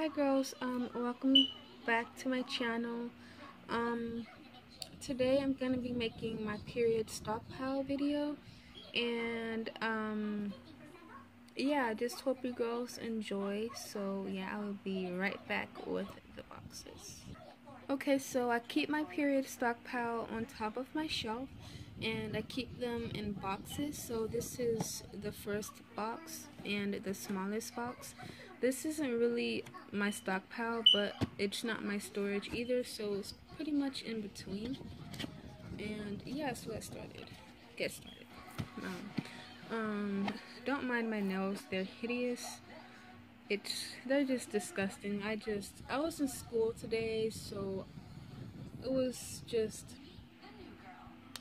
hi girls. Um welcome back to my channel. Um today i'm gonna be making my period stockpile video. And um yeah just hope you girls enjoy. So yeah i will be right back with the boxes. Okay so i keep my period stockpile on top of my shelf and I keep them in boxes. So this is the first box and the smallest box this isn't really my stockpile but it's not my storage either so it's pretty much in between. And yeah so let's start it get started. Um, um don't mind my nails. They're hideous. It's they're just disgusting. I just I was in school today so it was just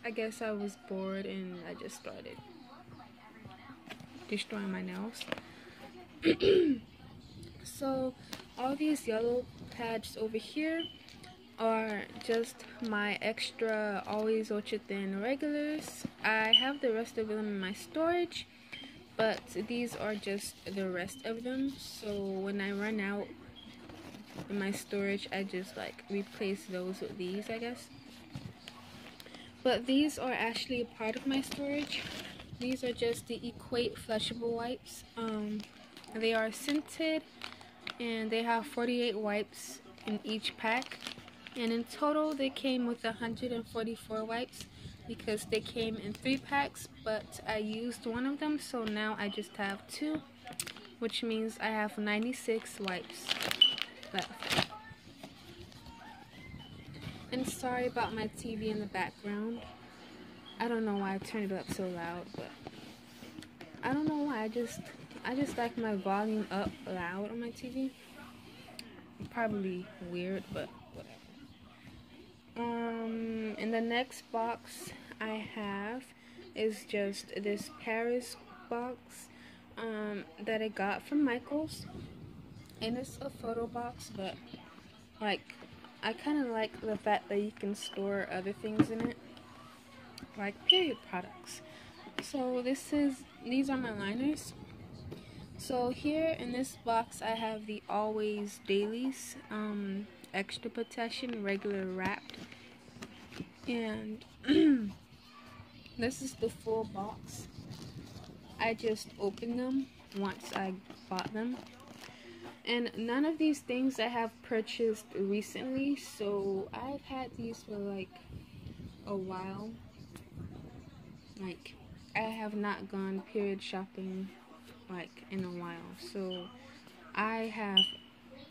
I guess I was bored and I just started destroying my nails. so all these yellow pads over here are just my extra always ultra thin regulars. I have the rest of them in my storage but these are just the rest of them. So when I run out in my storage I just like replace those with these I guess. But these are actually a part of my storage. These are just the equate flushable wipes. Um, they are scented and they have 48 wipes in each pack and in total they came with 144 wipes because they came in three packs but I used one of them so now I just have two which means I have 96 wipes left and sorry about my TV in the background. I don't know why I turned it up so loud, but I don't know why. I just I just like my volume up loud on my TV. Probably weird, but whatever. Um, in the next box I have is just this Paris box um, that I got from Michaels. And it's a photo box, but like I kind of like the fact that you can store other things in it, like period products. So this is, these are my liners. So here in this box I have the Always Dailies, um, extra protection, regular wrapped. And this is the full box. I just opened them once I bought them and none of these things I have purchased recently so I've had these for like a while like I have not gone period shopping like in a while so I have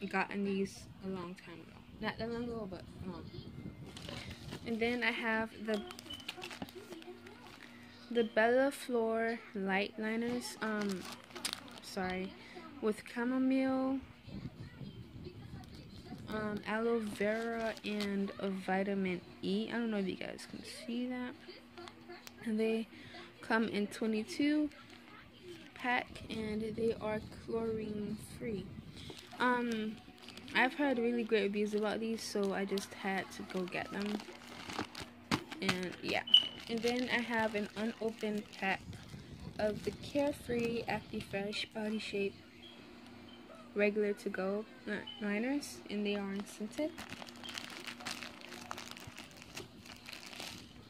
gotten these a long time ago not that long ago but um and then I have the the Bella Flor light liners um sorry with chamomile, um, aloe vera, and a vitamin E. I don't know if you guys can see that. And they come in 22 pack and they are chlorine free. Um, I've heard really great reviews about these, so I just had to go get them. And yeah. And then I have an unopened pack of the Carefree Acti-Fresh Body Shape regular to go liners and they are scented.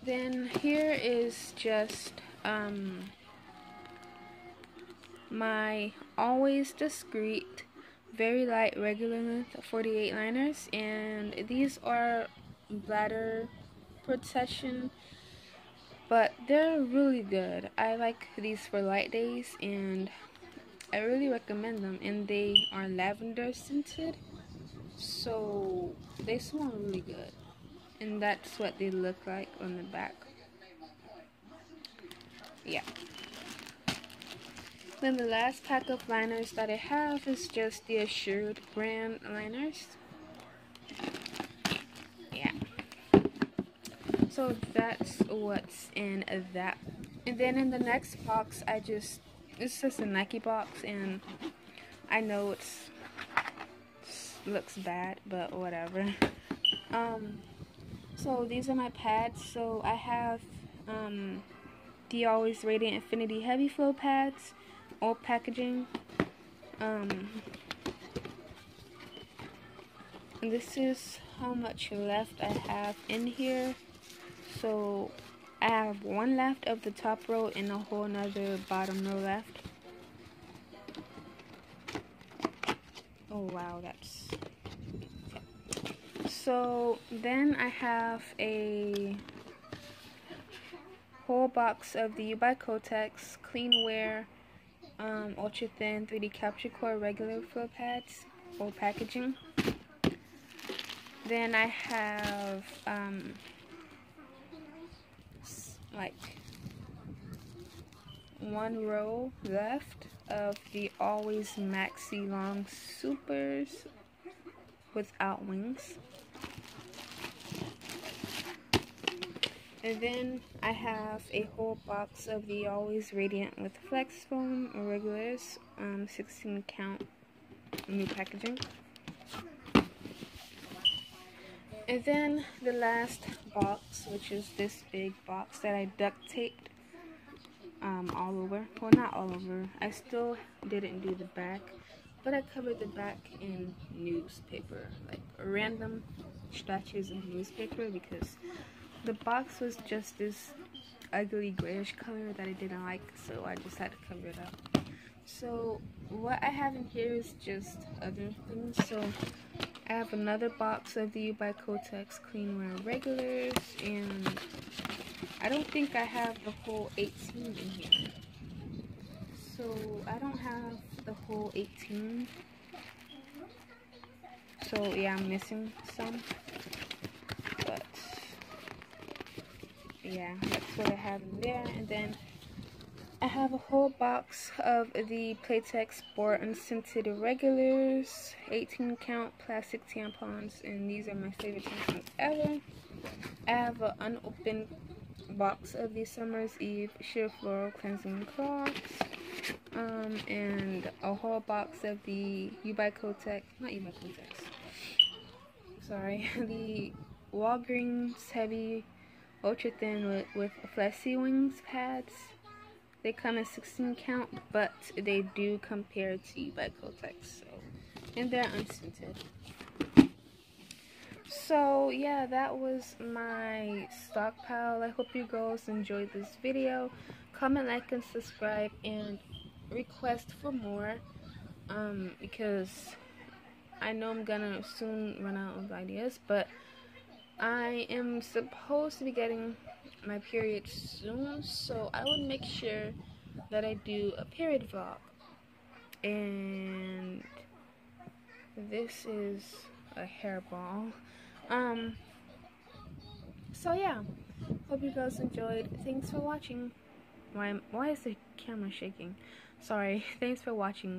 Then here is just um, my always discreet very light regular length 48 liners and these are bladder protection but they're really good. I like these for light days and I really recommend them and they are lavender scented so they smell really good and that's what they look like on the back yeah. Then the last pack of liners that I have is just the Assured brand liners. Yeah. So that's what's in that. And then in the next box I just it's just a Nike box and I know it's looks bad but whatever. Um so these are my pads. So I have um the always radiant infinity heavy flow pads old packaging um this is how much left I have in here. So I have one left of the top row and a whole another bottom row left. Oh wow, that's so then I have a whole box of the U by Kotex Clean Wear um, Ultra Thin 3D Capture Core regular fill pads or packaging. Then I have um, like one row left of the Always Maxi Long Supers without wings. And then I have a whole box of the Always Radiant with Flex Foam regulars, um, 16 count new packaging. And then the last box, which is this big box that I duct taped um, all over. Well, not all over. I still didn't do the back, but I covered the back in newspaper, like random stretches of newspaper because the box was just this ugly grayish color that I didn't like, so I just had to cover it up. So what I have in here is just other things. So I have another box of the by Kotex Cleanwear regulars, and I don't think I have the whole 18 in here. So I don't have the whole 18. So yeah, I'm missing some. Yeah, that's what I have in there. And then I have a whole box of the Playtex Sport Unscented Regulars, 18 count plastic tampons, and these are my favorite tampons ever. I have an unopened box of the Summer's Eve Sheer Floral Cleansing Cloths, um, and a whole box of the U by Kotex, not U by Kotex, sorry, the Walgreens Heavy ultra thin with, with flexi wings pads. They come in 16 count, but they do compare to U by Kotex. So, and they're unscented. So yeah, that was my stockpile. I hope you girls enjoyed this video. Comment, like, and subscribe, and request for more. Um, because I know I'm gonna soon run out of ideas, but I am supposed to be getting my period soon, so I would make sure that I do a period vlog. And this is a hairball. Um, so yeah, hope you guys enjoyed. Thanks for watching. Why, why is the camera shaking? Sorry. Thanks for watching.